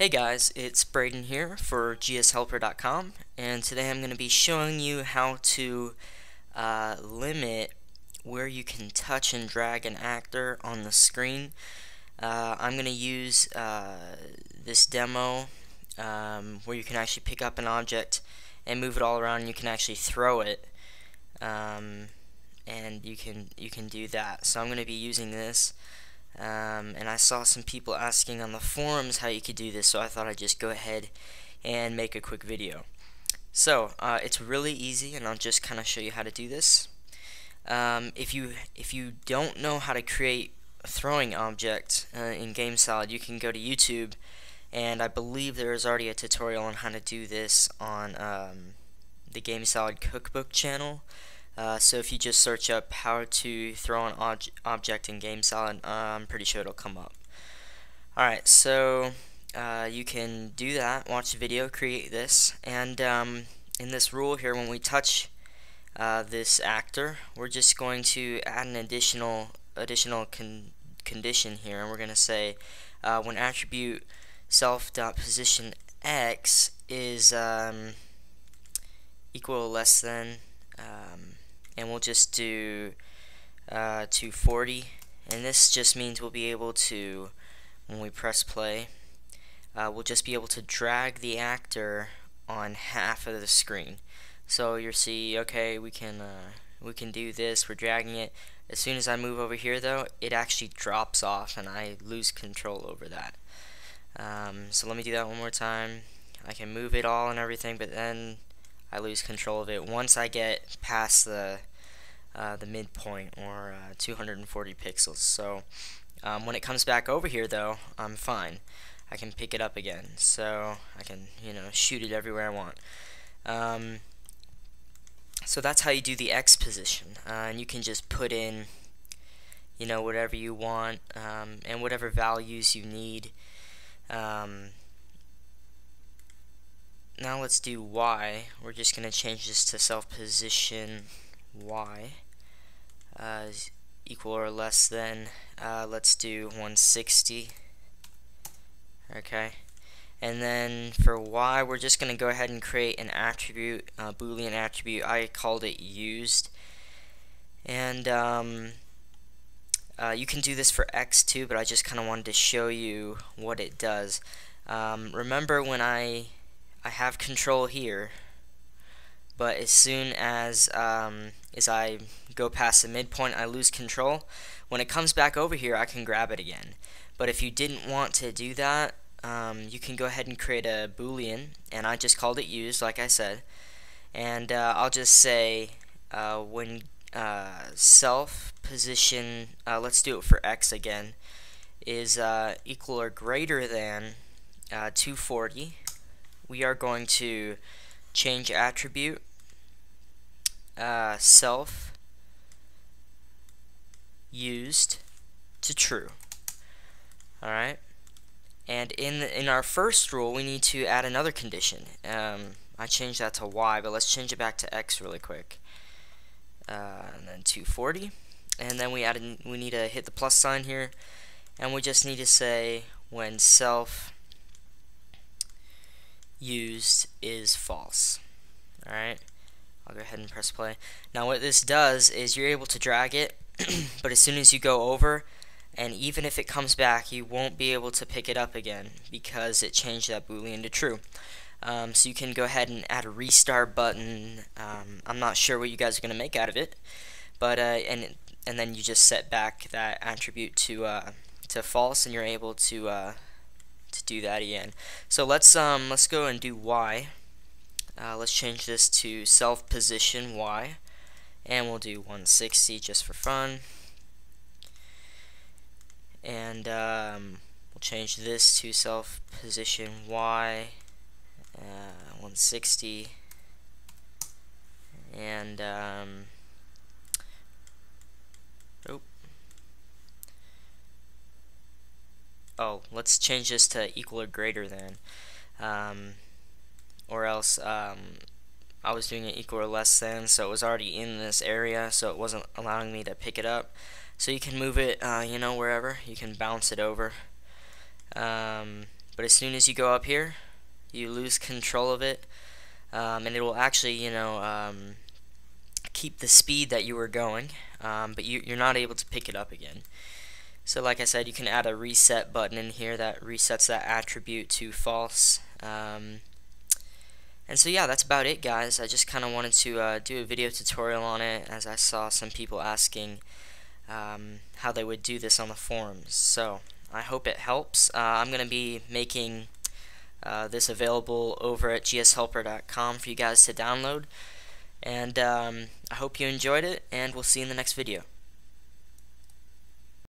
Hey guys, it's Braydon here for gshelper.com and today I'm going to be showing you how to uh, limit where you can touch and drag an actor on the screen. Uh, I'm going to use uh, this demo um, where you can actually pick up an object and move it all around and you can actually throw it um, and you can you can do that. So I'm going to be using this um, and I saw some people asking on the forums how you could do this, so I thought I'd just go ahead and make a quick video. So uh, it's really easy, and I'll just kind of show you how to do this. Um, if you if you don't know how to create a throwing object uh, in GameSalad, you can go to YouTube, and I believe there is already a tutorial on how to do this on um, the GameSalad Cookbook channel. Uh, so if you just search up how to throw an ob object in GameSalad, uh, I'm pretty sure it'll come up. Alright, so uh, you can do that, watch the video, create this, and um, in this rule here, when we touch uh, this actor, we're just going to add an additional additional con condition here, and we're going to say uh, when attribute self.position x is um, equal less than um, and we'll just do uh, 240 and this just means we'll be able to when we press play uh, we'll just be able to drag the actor on half of the screen. So you'll see okay we can uh, we can do this we're dragging it. As soon as I move over here though it actually drops off and I lose control over that. Um, so let me do that one more time. I can move it all and everything but then I lose control of it. Once I get past the uh, the midpoint or uh, 240 pixels. So um, when it comes back over here though, I'm fine. I can pick it up again. So I can, you know, shoot it everywhere I want. Um, so that's how you do the X position. Uh, and you can just put in, you know, whatever you want um, and whatever values you need. Um, now let's do Y. We're just going to change this to self position y uh, equal or less than uh, let's do 160 okay. And then for y we're just gonna go ahead and create an attribute a boolean attribute. I called it used. And um, uh, you can do this for x too but I just kinda wanted to show you what it does. Um, remember when I I have control here but as soon as um, as I go past the midpoint I lose control. When it comes back over here I can grab it again. But if you didn't want to do that um, you can go ahead and create a boolean and I just called it used like I said. And uh, I'll just say uh, when uh, self position uh, let's do it for x again is uh, equal or greater than uh, 240 we are going to change attribute uh, self used to true. Alright? And in, the, in our first rule, we need to add another condition. Um, I changed that to y, but let's change it back to x really quick. Uh, and then 240. And then we added, we need to hit the plus sign here. And we just need to say when self used is false. Alright? I'll go ahead and press play. Now what this does is you're able to drag it, but as soon as you go over, and even if it comes back, you won't be able to pick it up again because it changed that boolean to true. Um, so you can go ahead and add a restart button. Um, I'm not sure what you guys are going to make out of it, but uh, and and then you just set back that attribute to uh, to false, and you're able to uh, to do that again. So let's um let's go and do y. Uh, let's change this to self position Y. And we'll do 160 just for fun. And um, we'll change this to self position Y uh, 160 and um, oh let's change this to equal or greater than. Um, or else um, I was doing it equal or less than so it was already in this area so it wasn't allowing me to pick it up. So you can move it uh, you know wherever. You can bounce it over. Um, but as soon as you go up here you lose control of it. Um, and it will actually you know um, keep the speed that you were going um, but you, you're not able to pick it up again. So like I said you can add a reset button in here that resets that attribute to false. Um, and so yeah, that's about it guys. I just kind of wanted to uh, do a video tutorial on it as I saw some people asking um, how they would do this on the forums. So I hope it helps. Uh, I'm going to be making uh, this available over at gshelper.com for you guys to download. And um, I hope you enjoyed it, and we'll see you in the next video.